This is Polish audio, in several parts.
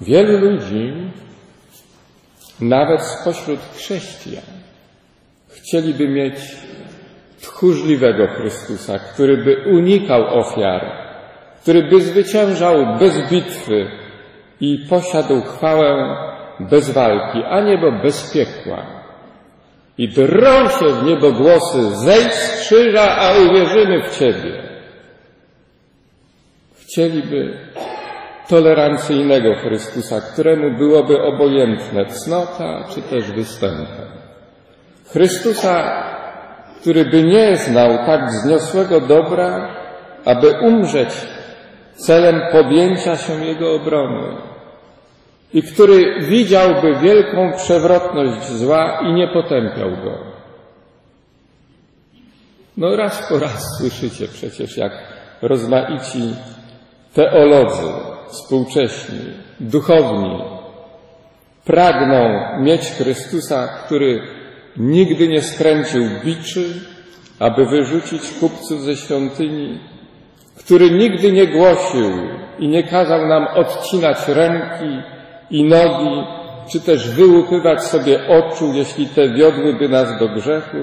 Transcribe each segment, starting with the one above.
Wielu ludzi, nawet spośród chrześcijan, chcieliby mieć tchórzliwego Chrystusa, który by unikał ofiar, który by zwyciężał bez bitwy i posiadł chwałę bez walki, a niebo bez piekła. I drą się w niebo głosy, zejdź z krzyża, a uwierzymy w Ciebie. Chcieliby tolerancyjnego Chrystusa, któremu byłoby obojętne cnota czy też występem. Chrystusa, który by nie znał tak wzniosłego dobra, aby umrzeć celem podjęcia się Jego obrony i który widziałby wielką przewrotność zła i nie potępiał go. No raz po raz słyszycie przecież, jak rozmaici teolodzy współcześni, duchowni pragną mieć Chrystusa, który nigdy nie skręcił biczy, aby wyrzucić kupców ze świątyni, który nigdy nie głosił i nie kazał nam odcinać ręki i nogi, czy też wyłupywać sobie oczu, jeśli te wiodłyby nas do grzechu.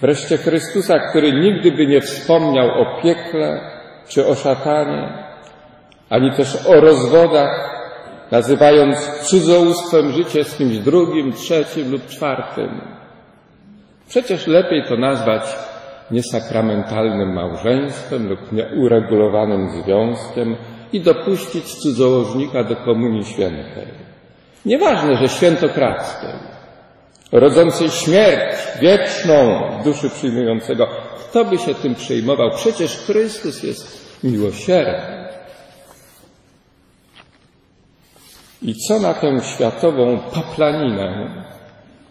Wreszcie Chrystusa, który nigdy by nie wspomniał o piekle czy o szatanie, ani też o rozwodach, nazywając cudzołóstwem życie z kimś drugim, trzecim lub czwartym. Przecież lepiej to nazwać niesakramentalnym małżeństwem lub nieuregulowanym związkiem i dopuścić cudzołożnika do Komunii Świętej. Nieważne, że świętokradzkiej, rodzącej śmierć wieczną duszy przyjmującego. Kto by się tym przejmował? Przecież Chrystus jest miłosierny. I co na tę światową paplaninę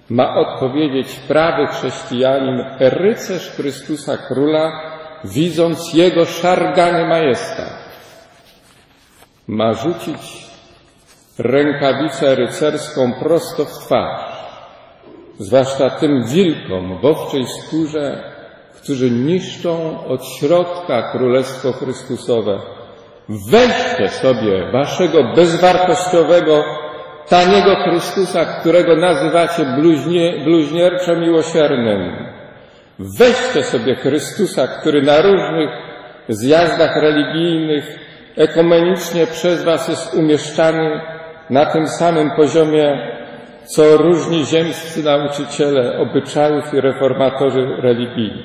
ma odpowiedzieć prawy chrześcijanin, rycerz Chrystusa Króla, widząc Jego szargany majestat? Ma rzucić rękawicę rycerską prosto w twarz, zwłaszcza tym wilkom w owczej skórze, którzy niszczą od środka Królestwo Chrystusowe. Weźcie sobie waszego bezwartościowego, taniego Chrystusa, którego nazywacie bluźnie, bluźnierczo miłosiernym. Weźcie sobie Chrystusa, który na różnych zjazdach religijnych ekumenicznie przez was jest umieszczany na tym samym poziomie, co różni ziemscy nauczyciele obyczajów i reformatorzy religijni.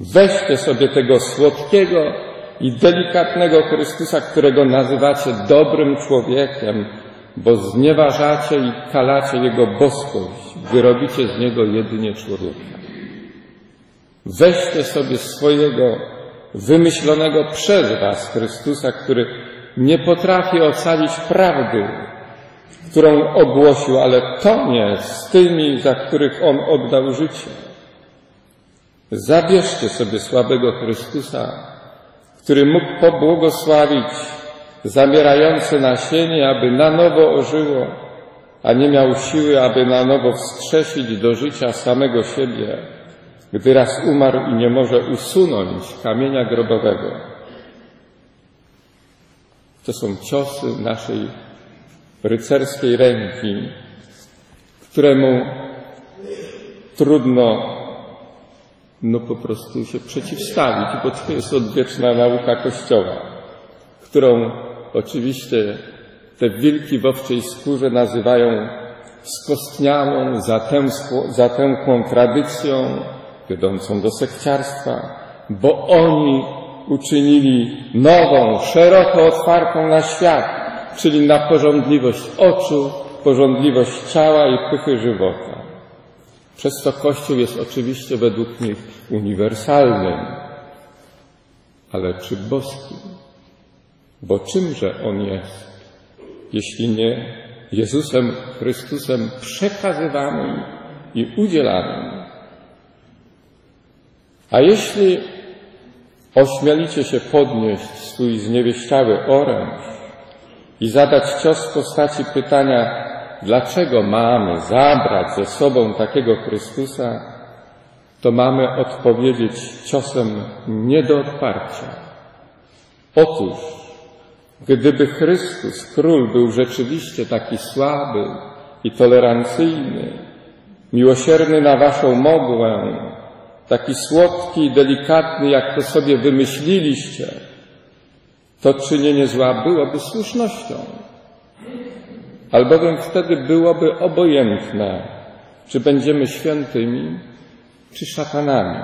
Weźcie sobie tego słodkiego i delikatnego Chrystusa, którego nazywacie dobrym człowiekiem, bo znieważacie i kalacie Jego boskość, gdy robicie z Niego jedynie człowieka. Weźcie sobie swojego wymyślonego przez Was Chrystusa, który nie potrafi ocalić prawdy, którą ogłosił, ale to nie z tymi, za których On oddał życie. Zabierzcie sobie słabego Chrystusa, który mógł pobłogosławić zamierające nasienie, aby na nowo ożyło, a nie miał siły, aby na nowo wskrzesić do życia samego siebie, gdy raz umarł i nie może usunąć kamienia grobowego. To są ciosy naszej rycerskiej ręki, któremu trudno no po prostu się przeciwstawić, bo to jest odwieczna nauka Kościoła, którą oczywiście te wilki w owczej skórze nazywają skostniałą, zatęskłą, zatękłą tradycją, wiodącą do sekciarstwa, bo oni uczynili nową, szeroko otwartą na świat, czyli na porządliwość oczu, porządliwość ciała i pychy żywota. Przez to Kościół jest oczywiście według nich uniwersalnym, ale czy boskim? Bo czymże On jest, jeśli nie Jezusem Chrystusem przekazywanym i udzielanym? A jeśli ośmielicie się podnieść swój zniewieściały oręż i zadać cios w postaci pytania, dlaczego mamy zabrać ze sobą takiego Chrystusa, to mamy odpowiedzieć ciosem nie do odparcia. Otóż Gdyby Chrystus, Król, był rzeczywiście taki słaby i tolerancyjny, miłosierny na waszą mogłę, taki słodki i delikatny, jak to sobie wymyśliliście, to czynienie zła byłoby słusznością. Albowiem wtedy byłoby obojętne, czy będziemy świętymi, czy szatanami.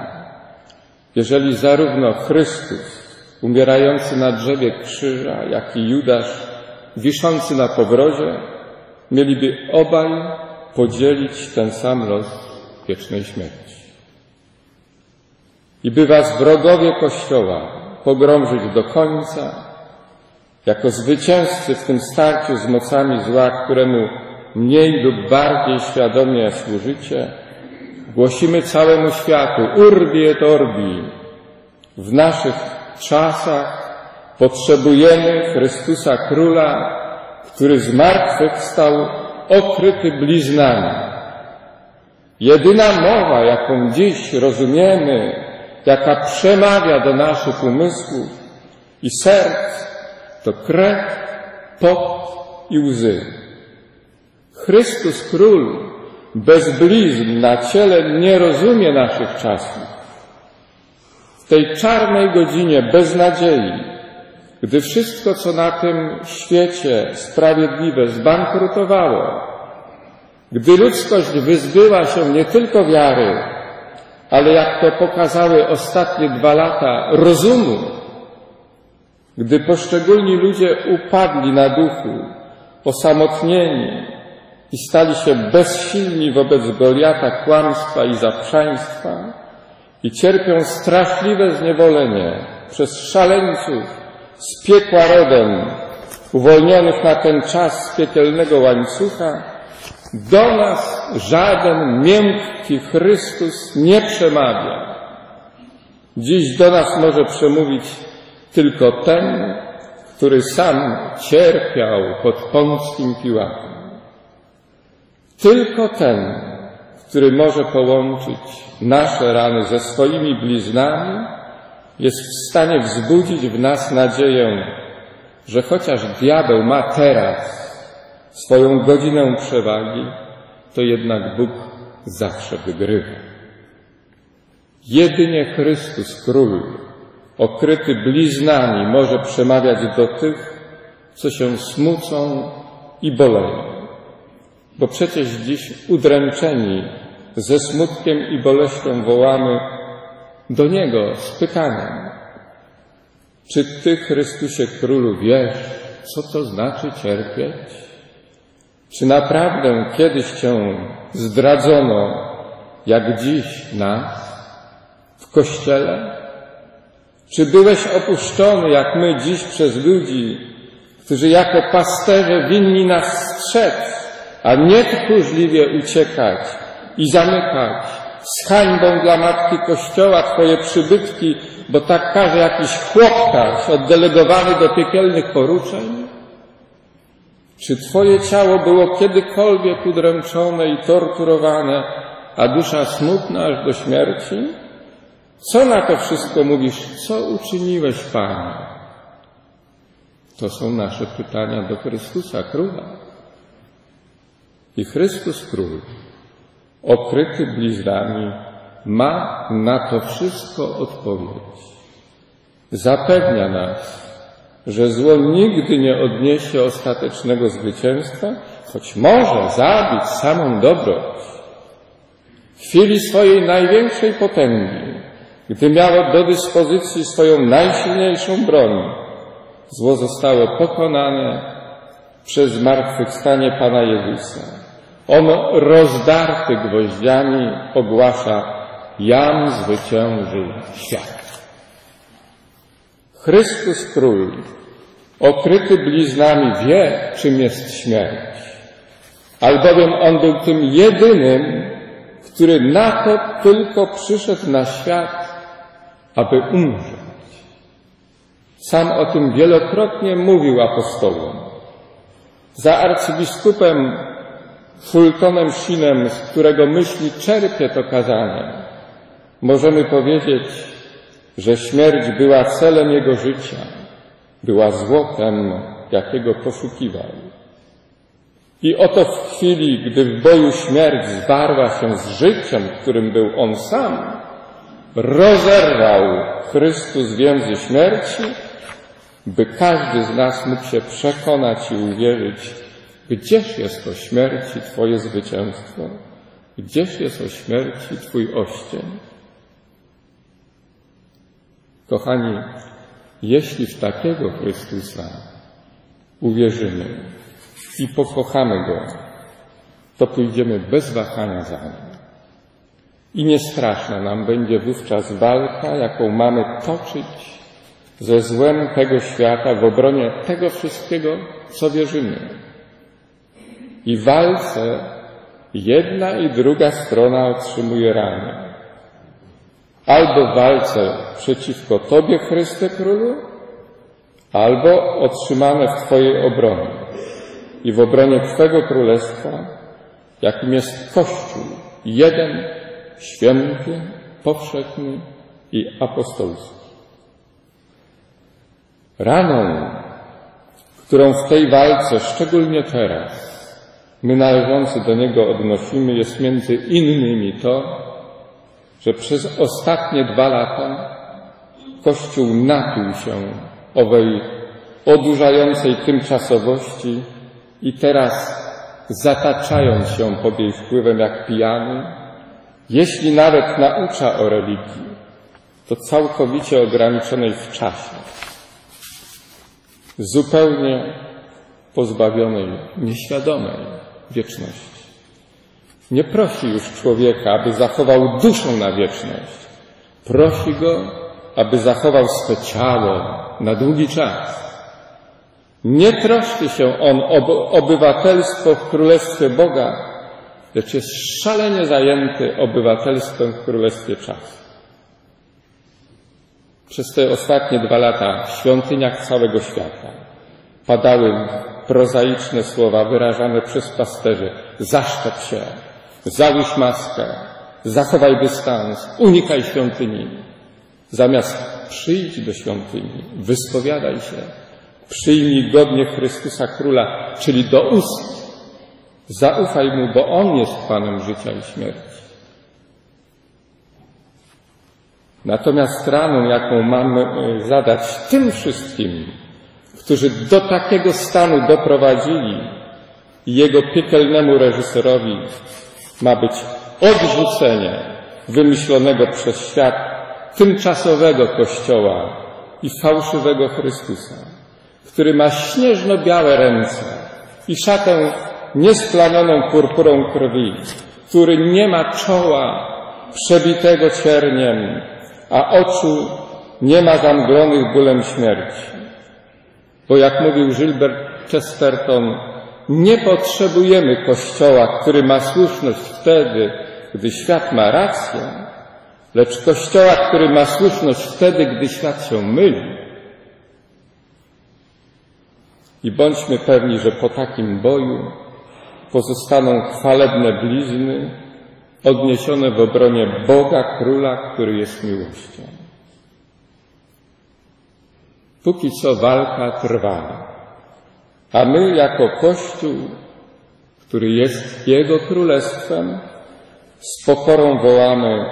Jeżeli zarówno Chrystus, umierający na drzewie krzyża, jak i Judasz, wiszący na powrozie, mieliby obaj podzielić ten sam los wiecznej śmierci. I by was wrogowie Kościoła pogrążyć do końca, jako zwycięzcy w tym starciu z mocami zła, któremu mniej lub bardziej świadomie służycie, głosimy całemu światu urbi et orbi. W naszych czasach potrzebujemy Chrystusa Króla, który z martwych stał okryty bliznami. Jedyna mowa, jaką dziś rozumiemy, jaka przemawia do naszych umysłów i serc, to krew, pot i łzy. Chrystus Król bez blizn na ciele nie rozumie naszych czasów. W tej czarnej godzinie beznadziei, gdy wszystko, co na tym świecie sprawiedliwe zbankrutowało, gdy ludzkość wyzbyła się nie tylko wiary, ale jak to pokazały ostatnie dwa lata, rozumu, gdy poszczególni ludzie upadli na duchu, osamotnieni, i stali się bezsilni wobec Goliata kłamstwa i zaprzaństwa i cierpią straszliwe zniewolenie przez szaleńców z piekła rodem, uwolnionych na ten czas z piekielnego łańcucha, do nas żaden miękki Chrystus nie przemawia. Dziś do nas może przemówić tylko ten, który sam cierpiał pod Pąckim Piłatem. Tylko ten, który może połączyć nasze rany ze swoimi bliznami, jest w stanie wzbudzić w nas nadzieję, że chociaż diabeł ma teraz swoją godzinę przewagi, to jednak Bóg zawsze wygrywa. Jedynie Chrystus Król, okryty bliznami, może przemawiać do tych, co się smucą i boleją. Bo przecież dziś udręczeni ze smutkiem i boleścią wołamy do Niego z pytaniem, czy Ty, Chrystusie Królu, wiesz, co to znaczy cierpieć? Czy naprawdę kiedyś Cię zdradzono, jak dziś nas, w Kościele? Czy byłeś opuszczony, jak my dziś, przez ludzi, którzy jako pasterze winni nas strzec, a nie tchórzliwie uciekać i zamykać z hańbą dla Matki Kościoła Twoje przybytki, bo tak każe jakiś chłopkarz oddelegowany do piekielnych poruczeń? Czy Twoje ciało było kiedykolwiek udręczone i torturowane, a dusza smutna aż do śmierci? Co na to wszystko mówisz? Co uczyniłeś, Panie? To są nasze pytania do Chrystusa Króla. I Chrystus Król, okryty bliznami, ma na to wszystko odpowiedź. Zapewnia nas, że zło nigdy nie odniesie ostatecznego zwycięstwa, choć może zabić samą dobroć. W chwili swojej największej potęgi, gdy miało do dyspozycji swoją najsilniejszą broń, zło zostało pokonane przez zmartwychwstanie Pana Jezusa. On rozdarty gwoździami ogłasza, jam zwyciężył świat. Chrystus Król, okryty bliznami, wie, czym jest śmierć, albowiem On był tym jedynym, który na to tylko przyszedł na świat, aby umrzeć. Sam o tym wielokrotnie mówił apostołom. Za arcybiskupem Fultonem Sinem, z którego myśli czerpie to kazanie, możemy powiedzieć, że śmierć była celem jego życia, była złotem, jakiego poszukiwał. I oto w chwili, gdy w boju śmierć zwarła się z życiem, którym był on sam, rozerwał Chrystus więzy śmierci, by każdy z nas mógł się przekonać i uwierzyć, gdzież jest o śmierci Twoje zwycięstwo, gdzież jest o śmierci Twój oścień. Kochani, jeśli w takiego Chrystusa uwierzymy i pokochamy Go, to pójdziemy bez wahania za Nim. I niestraszna nam będzie wówczas walka, jaką mamy toczyć ze złem tego świata w obronie tego wszystkiego, co wierzymy. I w walce jedna i druga strona otrzymuje rany. Albo walce przeciwko Tobie, Chryste Królu, albo otrzymane w Twojej obronie i w obronie Twego Królestwa, jakim jest Kościół, jeden, święty, powszechny i apostolski. Raną, którą w tej walce, szczególnie teraz, my należący do Niego odnosimy, jest między innymi to, że przez ostatnie dwa lata Kościół napił się owej odurzającej tymczasowości i teraz zataczając się pod jej wpływem jak pijany, jeśli nawet naucza o religii, to całkowicie ograniczonej w czasie, zupełnie pozbawionej, nieświadomej wieczności. Nie prosi już człowieka, aby zachował duszę na wieczność. Prosi go, aby zachował swe ciało na długi czas. Nie troszczy się on o obywatelstwo w Królestwie Boga, lecz jest szalenie zajęty obywatelstwem w Królestwie czasu. Przez te ostatnie dwa lata w świątyniach całego świata padały prozaiczne słowa wyrażane przez pasterzy. Zaszczep się, załóż maskę, zachowaj dystans, unikaj świątyni. Zamiast przyjdź do świątyni, wyspowiadaj się, przyjmij godnie Chrystusa Króla, czyli do ust. Zaufaj Mu, bo On jest Panem życia i śmierci. Natomiast raną, jaką mamy e, zadać tym wszystkim, którzy do takiego stanu doprowadzili jego piekielnemu reżyserowi ma być odrzucenie wymyślonego przez świat tymczasowego Kościoła i fałszywego Chrystusa, który ma śnieżno-białe ręce i szatę niesplamioną purpurą krwi, który nie ma czoła przebitego cierniem, a oczu nie ma zamglonych bólem śmierci. Bo jak mówił Gilbert Chesterton, nie potrzebujemy Kościoła, który ma słuszność wtedy, gdy świat ma rację, lecz Kościoła, który ma słuszność wtedy, gdy świat się myli. I bądźmy pewni, że po takim boju pozostaną chwalebne blizny odniesione w obronie Boga Króla, który jest miłością. Póki co walka trwa, a my jako Kościół, który jest Jego Królestwem, z pokorą wołamy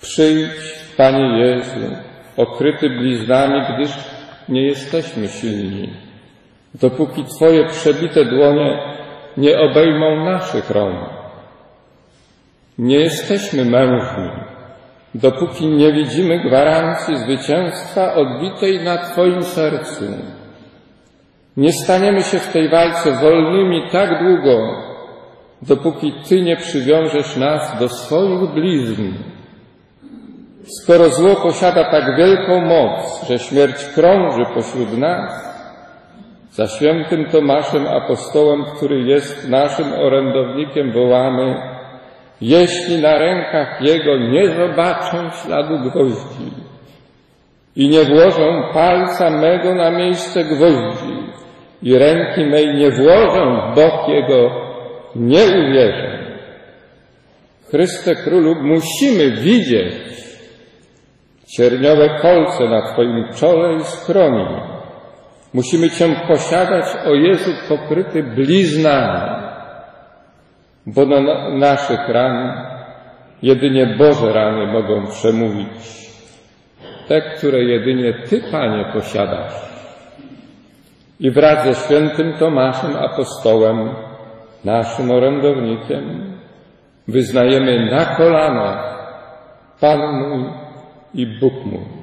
Przyjdź, Panie Jezu, okryty bliznami, gdyż nie jesteśmy silni, dopóki Twoje przebite dłonie nie obejmą naszych rąk. Nie jesteśmy mężni, dopóki nie widzimy gwarancji zwycięstwa odbitej na Twoim sercu. Nie staniemy się w tej walce wolnymi tak długo, dopóki Ty nie przywiążesz nas do swoich blizn. Skoro zło posiada tak wielką moc, że śmierć krąży pośród nas, za świętym Tomaszem apostołem, który jest naszym orędownikiem, wołamy, jeśli na rękach Jego nie zobaczę śladu gwoździ i nie włożę palca mego na miejsce gwoździ i ręki mej nie włożę w bok Jego, nie uwierzę. Chryste Królu, musimy widzieć cierniowe kolce na Twoim czole i skroni, Musimy Cię posiadać, o Jezu, pokryty bliznami, bo na naszych ran jedynie Boże rany mogą przemówić. Te, które jedynie Ty, Panie, posiadasz. I wraz ze świętym Tomaszem apostołem, naszym orędownikiem, wyznajemy na kolanach Pan mój i Bóg mój.